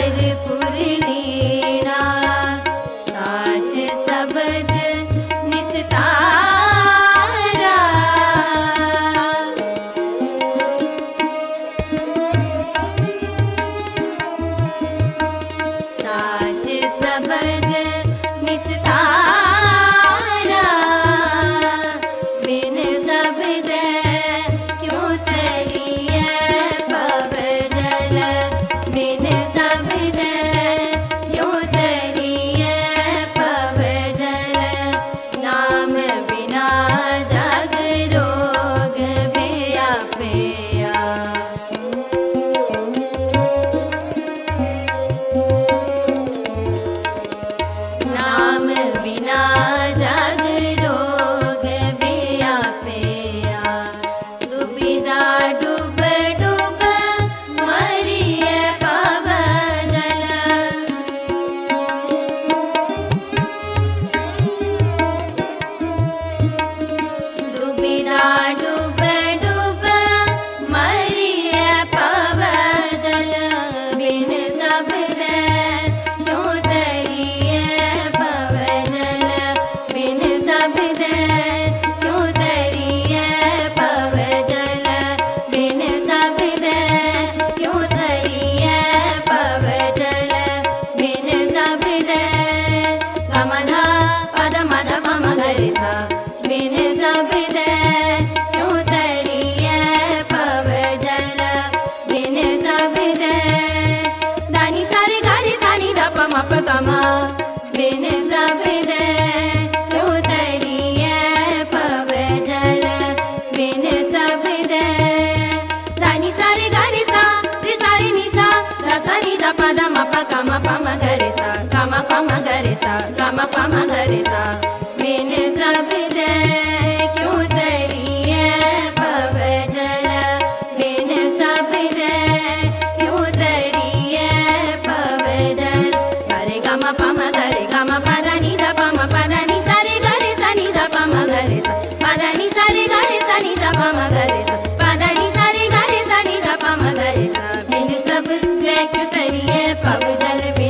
परपुर लेना বিনা gama pama gare sa gama pama gare sa gama pama gare sa मैंने सब दे क्यों तरी है पव सब दे पव जल सारे गम पम गरे गम पदा नि द सारे गरे सा नि द सा पदा सारे गरे सा नि द सा पदा सारे गरे सा नि द पम सा मैंने सब दे पग जल